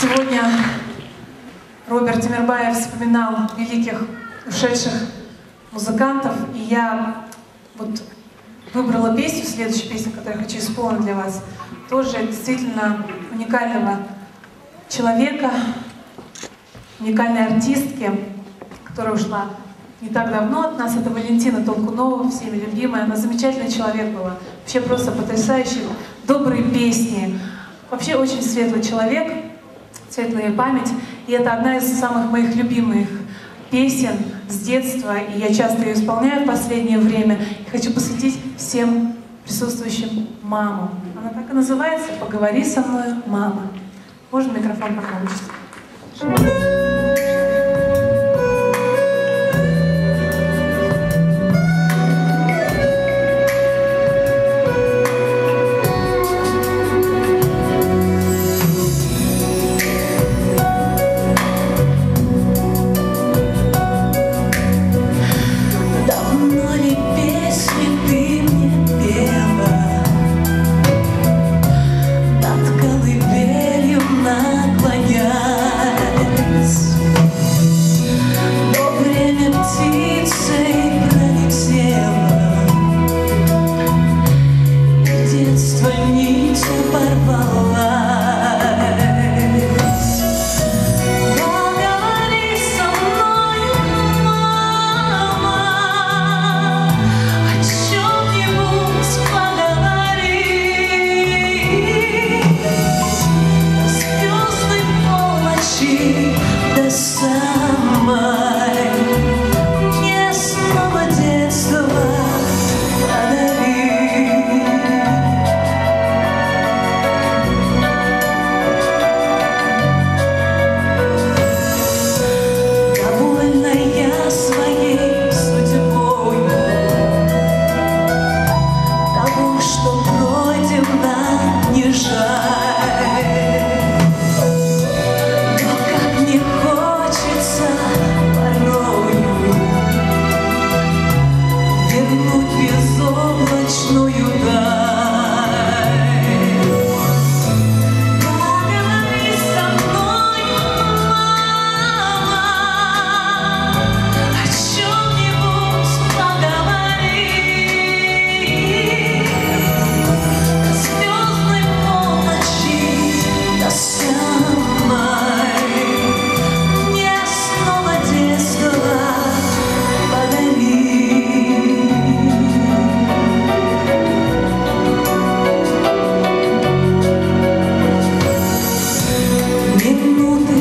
Сегодня Роберт Тимирбаев вспоминал великих ушедших музыкантов, и я вот выбрала песню, следующую песню, которую я хочу исполнить для вас, тоже действительно уникального человека, уникальной артистки, которая ушла не так давно от нас. Это Валентина Толкунова, всеми любимая. Она замечательный человек была. Вообще просто потрясающий, добрые песни. Вообще очень светлый человек, светлая память. И это одна из самых моих любимых песен с детства, и я часто ее исполняю в последнее время. И хочу посвятить всем присутствующим маму. Она так и называется «Поговори со мной, мама». Можно микрофон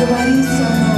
говори со мной.